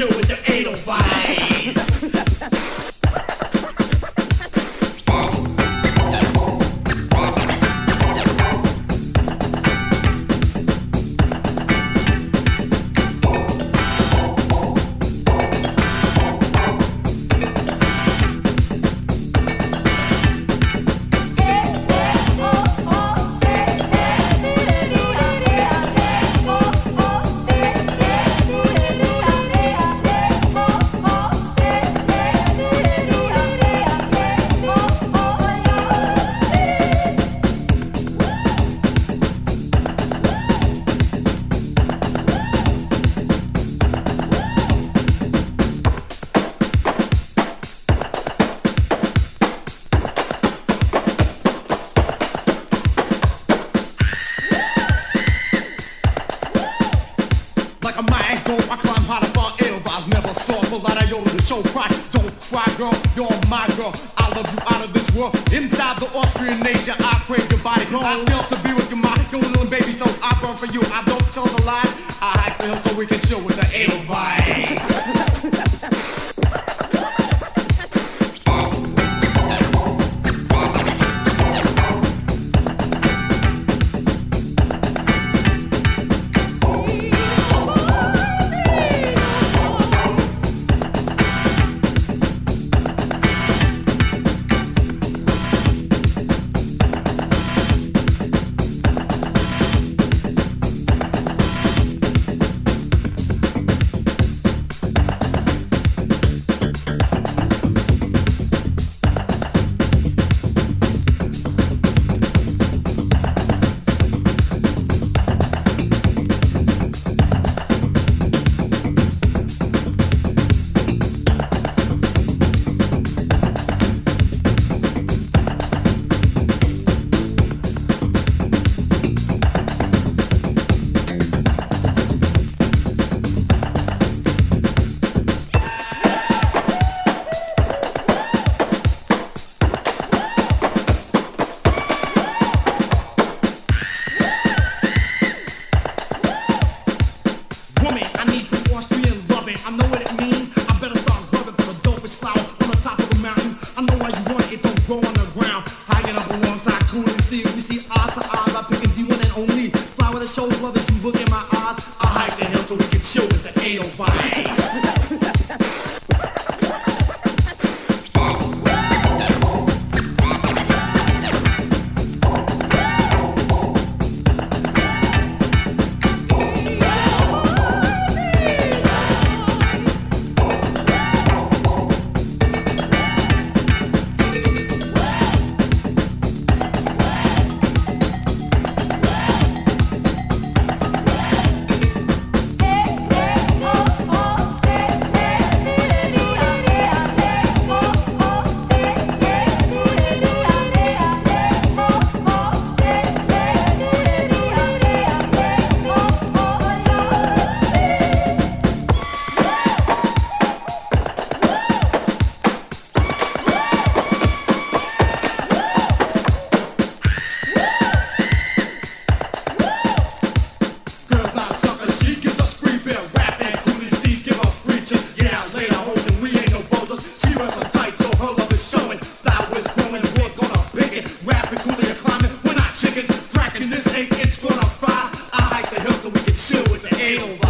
chill with the 805s. Like a mango, I climb high to far elbows, never saw a lot of yoda to show pride. Don't cry, girl, you're my girl. I love you out of this world. Inside the Austrian nation, I crave your body. I still to be with your mind, your little baby, so I burn for you. I don't tell the lie. I hike the hill so we can chill with the 805. flower that Ain't nobody.